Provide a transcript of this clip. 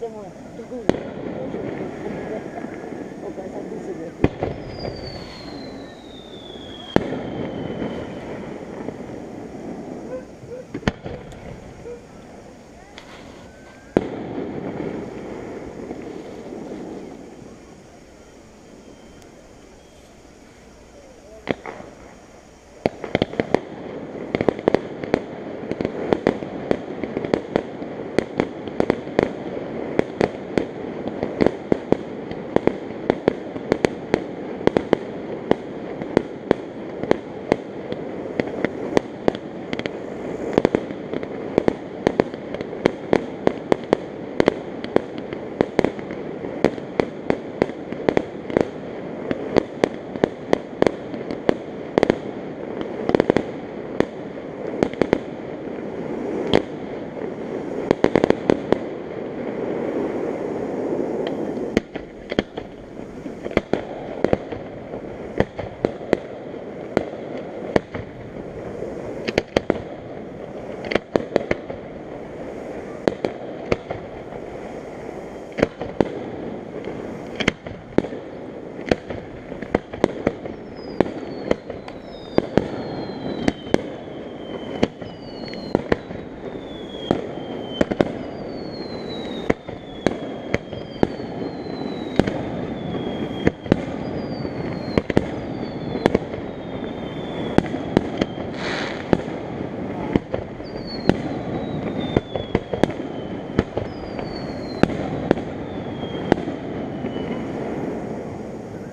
でも得に？お母さんですぐ。